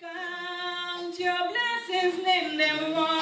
Count your blessings, name them one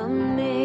Amazing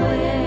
away.